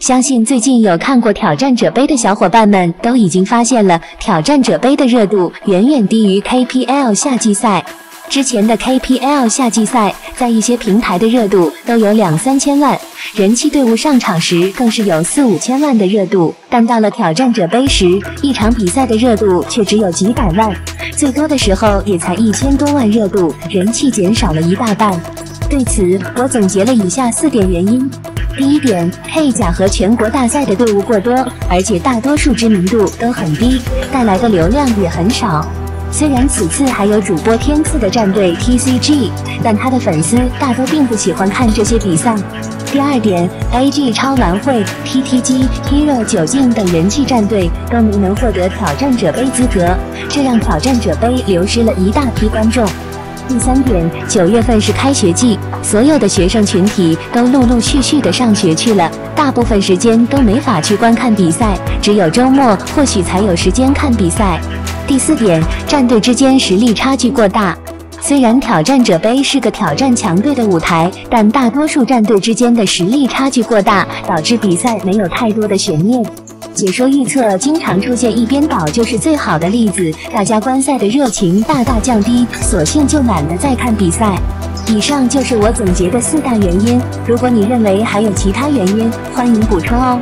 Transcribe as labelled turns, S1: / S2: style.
S1: 相信最近有看过挑战者杯的小伙伴们都已经发现了，挑战者杯的热度远远低于 KPL 夏季赛。之前的 KPL 夏季赛，在一些平台的热度都有两三千万，人气队伍上场时更是有四五千万的热度。但到了挑战者杯时，一场比赛的热度却只有几百万，最多的时候也才一千多万热度，人气减少了一大半。对此，我总结了以下四点原因：第一点，配甲和全国大赛的队伍过多，而且大多数知名度都很低，带来的流量也很少。虽然此次还有主播天赐的战队 TCG，但他的粉丝大多并不喜欢看这些比赛。第二点，AG 超玩会、TTG、Hero 九境等人气战队都没能获得挑战者杯资格，这让挑战者杯流失了一大批观众。第三点，九月份是开学季，所有的学生群体都陆陆续续的上学去了，大部分时间都没法去观看比赛，只有周末或许才有时间看比赛。第四点，战队之间实力差距过大。虽然挑战者杯是个挑战强队的舞台，但大多数战队之间的实力差距过大，导致比赛没有太多的悬念。解说预测经常出现一边倒，就是最好的例子。大家观赛的热情大大降低，索性就懒得再看比赛。以上就是我总结的四大原因。如果你认为还有其他原因，欢迎补充哦。